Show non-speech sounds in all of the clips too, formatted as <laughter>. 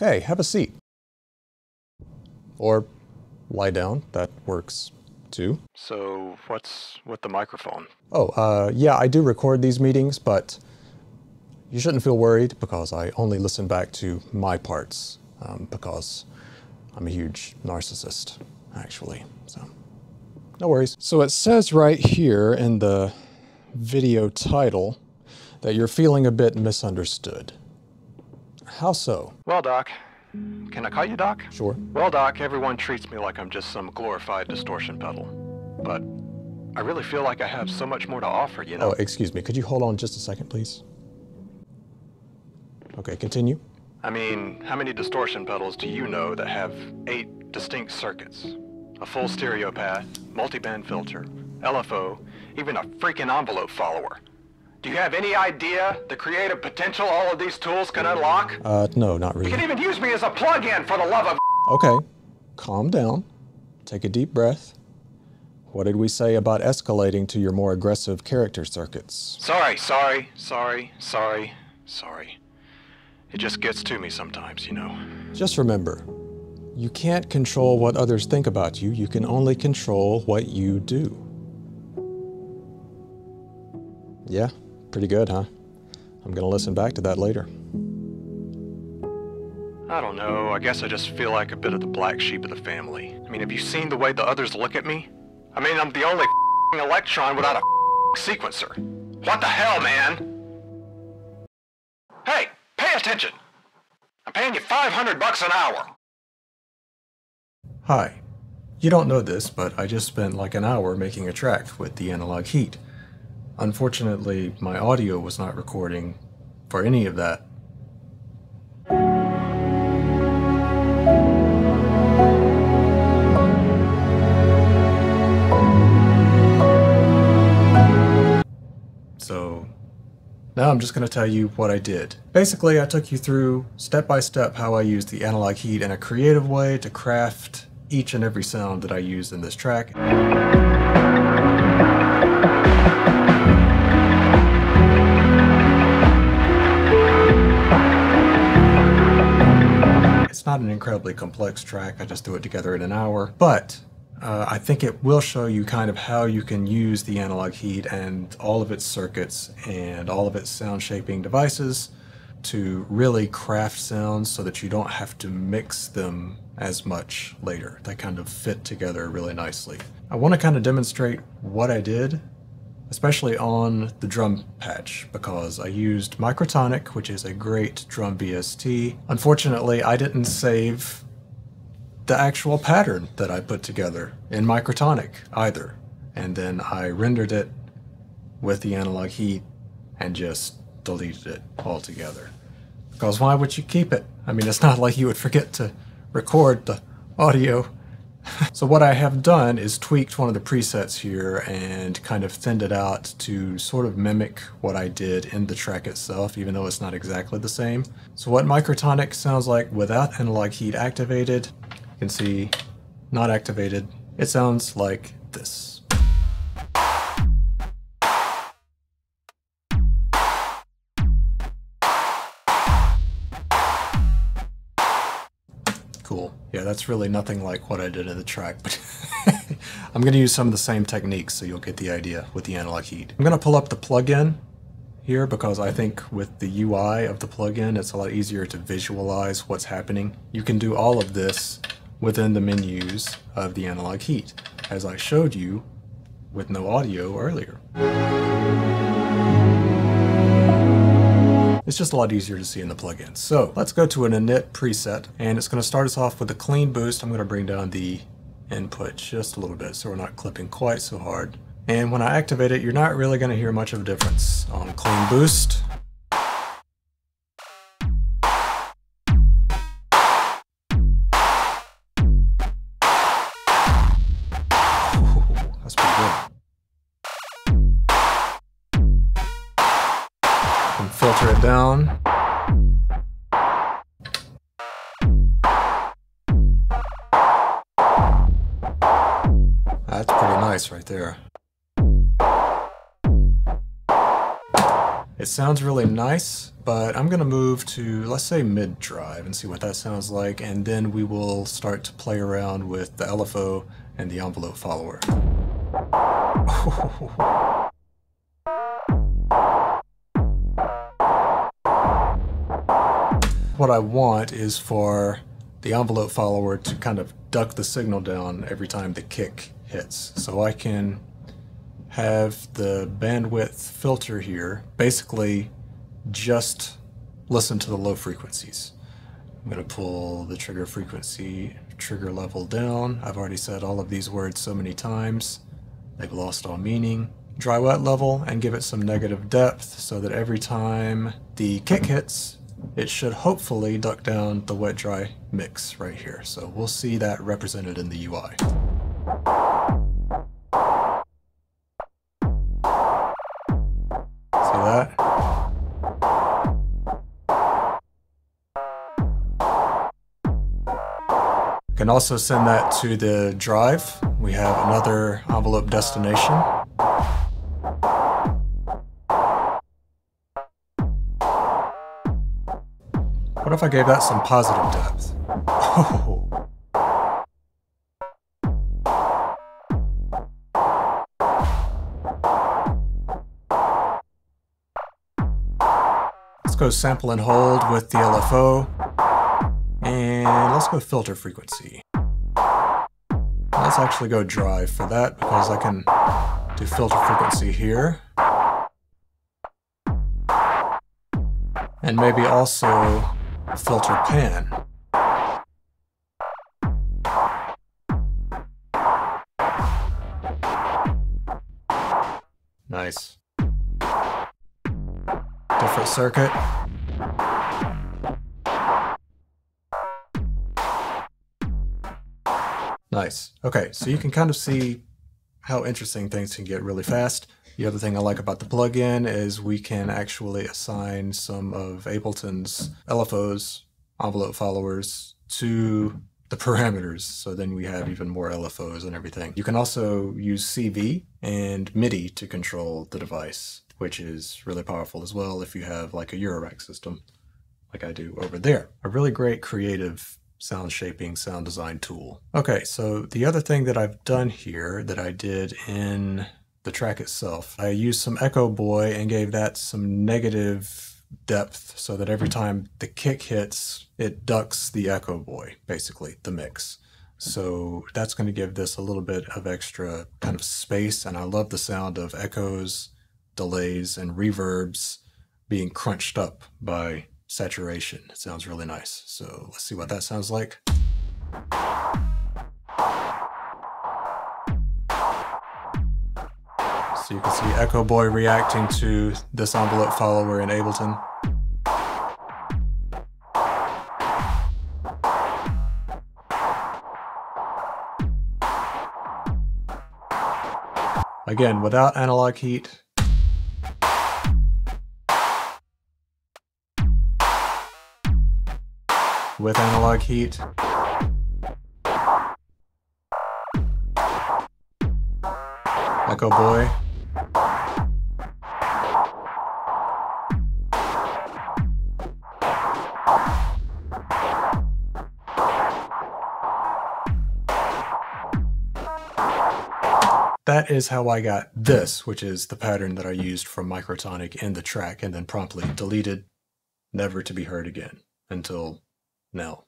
Okay, have a seat. Or lie down, that works too. So, what's with the microphone? Oh, uh, yeah, I do record these meetings, but you shouldn't feel worried because I only listen back to my parts um, because I'm a huge narcissist, actually. So, no worries. So it says right here in the video title that you're feeling a bit misunderstood. How so? Well, Doc, can I call you Doc? Sure. Well, Doc, everyone treats me like I'm just some glorified distortion pedal. But I really feel like I have so much more to offer, you know? Oh, excuse me. Could you hold on just a second, please? Okay, continue. I mean, how many distortion pedals do you know that have eight distinct circuits? A full stereo path, multi-band filter, LFO, even a freaking envelope follower. Do you have any idea the creative potential all of these tools can unlock? Uh, no, not You really. can even use me as a plug-in for the love of Okay, calm down. Take a deep breath. What did we say about escalating to your more aggressive character circuits? Sorry, sorry, sorry, sorry, sorry. It just gets to me sometimes, you know. Just remember, you can't control what others think about you, you can only control what you do. Yeah, pretty good, huh? I'm gonna listen back to that later. I don't know. I guess I just feel like a bit of the black sheep of the family. I mean, have you seen the way the others look at me? I mean, I'm the only <laughs> Elektron without a <laughs> sequencer. What the hell, man? Hey, pay attention. I'm paying you 500 bucks an hour. Hi. You don't know this, but I just spent like an hour making a track with the analog heat. Unfortunately, my audio was not recording for any of that. So now I'm just going to tell you what I did. Basically, I took you through step by step how I used the analog heat in a creative way to craft each and every sound that I used in this track. Not an incredibly complex track, I just threw it together in an hour, but uh, I think it will show you kind of how you can use the analog heat and all of its circuits and all of its sound shaping devices to really craft sounds so that you don't have to mix them as much later. They kind of fit together really nicely. I want to kind of demonstrate what I did, especially on the drum patch, because I used Microtonic, which is a great drum VST. Unfortunately, I didn't save the actual pattern that I put together in Microtonic either. And then I rendered it with the analog heat and just deleted it altogether. Because why would you keep it? I mean, it's not like you would forget to record the audio. <laughs> so what I have done is tweaked one of the presets here and kind of thinned it out to sort of mimic what I did in the track itself, even though it's not exactly the same. So what Microtonic sounds like without analog heat activated, you can see not activated, it sounds like this. Cool. Yeah, that's really nothing like what I did in the track, but <laughs> I'm going to use some of the same techniques so you'll get the idea with the analog heat. I'm going to pull up the plugin here because I think with the UI of the plugin, it's a lot easier to visualize what's happening. You can do all of this within the menus of the analog heat, as I showed you with no audio earlier. It's just a lot easier to see in the plugin. So let's go to an init preset, and it's going to start us off with a clean boost. I'm going to bring down the input just a little bit so we're not clipping quite so hard. And when I activate it, you're not really going to hear much of a difference on clean boost. Filter it down. That's pretty nice right there. It sounds really nice, but I'm going to move to, let's say, mid drive and see what that sounds like, and then we will start to play around with the LFO and the envelope follower. <laughs> what I want is for the envelope follower to kind of duck the signal down every time the kick hits. So I can have the bandwidth filter here basically just listen to the low frequencies. I'm going to pull the trigger frequency, trigger level down. I've already said all of these words so many times, they've lost all meaning. Dry wet level and give it some negative depth so that every time the kick hits, it should hopefully duck down the wet dry mix right here. So we'll see that represented in the UI. See that? can also send that to the drive. We have another envelope destination. What if I gave that some positive depth? Oh. <laughs> Let's go sample and hold with the LFO. And let's go filter frequency. Let's actually go drive for that because I can do filter frequency here. And maybe also filter pan. Nice. Different circuit. Nice. Okay, so you can kind of see how interesting things can get really fast. The other thing I like about the plugin is we can actually assign some of Ableton's LFOs, envelope followers, to the parameters. So then we have even more LFOs and everything. You can also use CV and MIDI to control the device, which is really powerful as well if you have like a Eurorack system like I do over there. A really great creative sound shaping, sound design tool. Okay, so the other thing that I've done here that I did in the track itself. I used some Echo Boy and gave that some negative depth so that every hmm. time the kick hits, it ducks the Echo Boy, basically, the mix. So that's going to give this a little bit of extra kind of space. And I love the sound of echoes, delays, and reverbs being crunched up by saturation. It sounds really nice. So let's see what that sounds like. So you can see Echo Boy reacting to this envelope follower in Ableton. Again, without analog heat, with analog heat. Echo Boy. That is how I got this, which is the pattern that I used from Microtonic in the track and then promptly deleted, never to be heard again until now.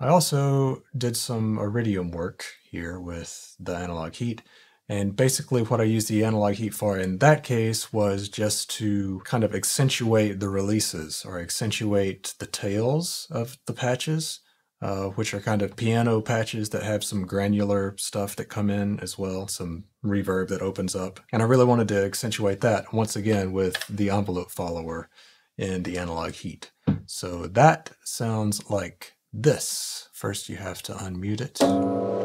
I also did some Iridium work here with the analog heat and basically what I used the analog heat for in that case was just to kind of accentuate the releases or accentuate the tails of the patches, uh, which are kind of piano patches that have some granular stuff that come in as well, some reverb that opens up. And I really wanted to accentuate that once again with the envelope follower in the analog heat. So that sounds like this. First you have to unmute it.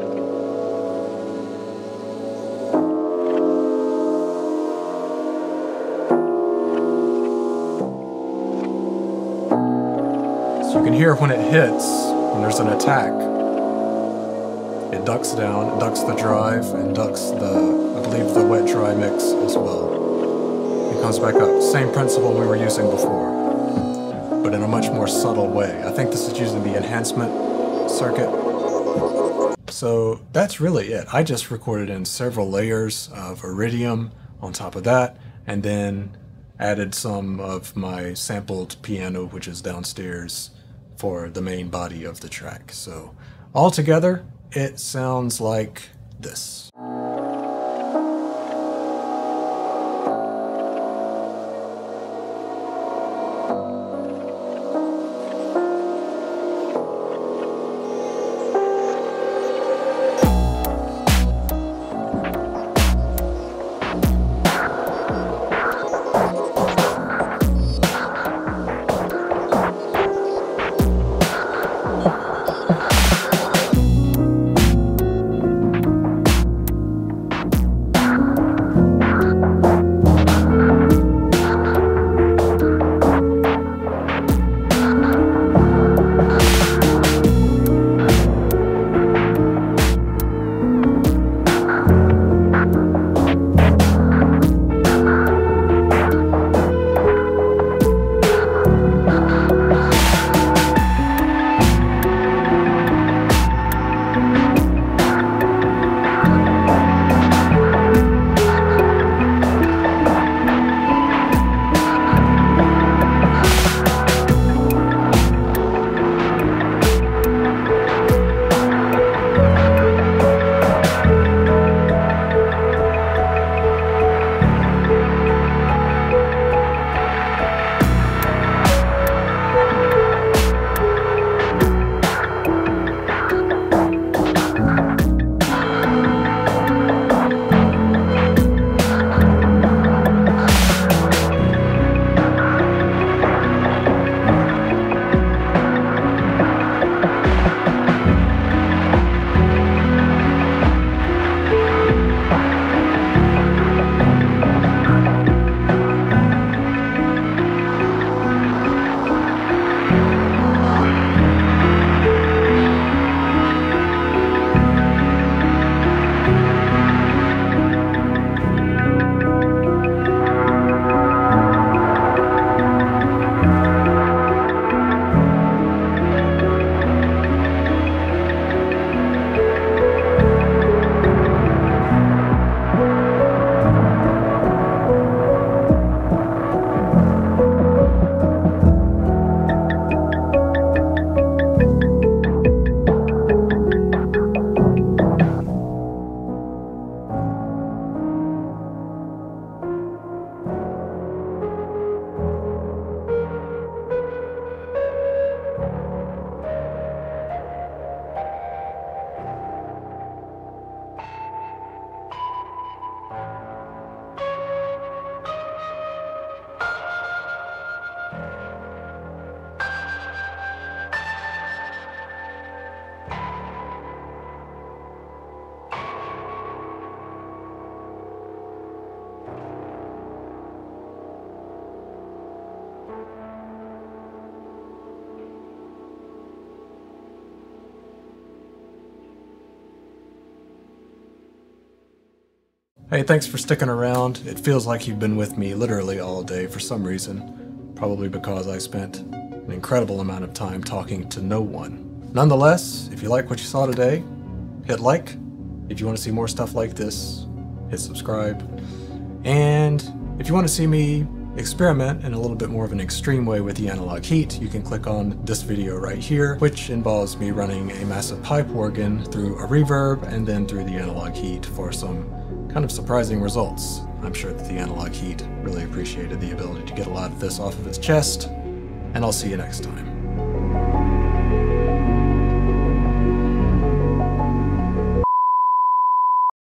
Hear when it hits, when there's an attack, it ducks down, ducks the drive, and ducks the, I believe, the wet dry mix as well. It comes back up. Same principle we were using before, but in a much more subtle way. I think this is using the enhancement circuit. So that's really it. I just recorded in several layers of Iridium on top of that, and then added some of my sampled piano, which is downstairs, for the main body of the track. So altogether, it sounds like this. Hey, thanks for sticking around. It feels like you've been with me literally all day for some reason. Probably because I spent an incredible amount of time talking to no one. Nonetheless, if you like what you saw today, hit like. If you want to see more stuff like this, hit subscribe. And if you want to see me experiment in a little bit more of an extreme way with the analog heat, you can click on this video right here, which involves me running a massive pipe organ through a reverb and then through the analog heat for some kind of surprising results. I'm sure that the analog heat really appreciated the ability to get a lot of this off of its chest, and I'll see you next time.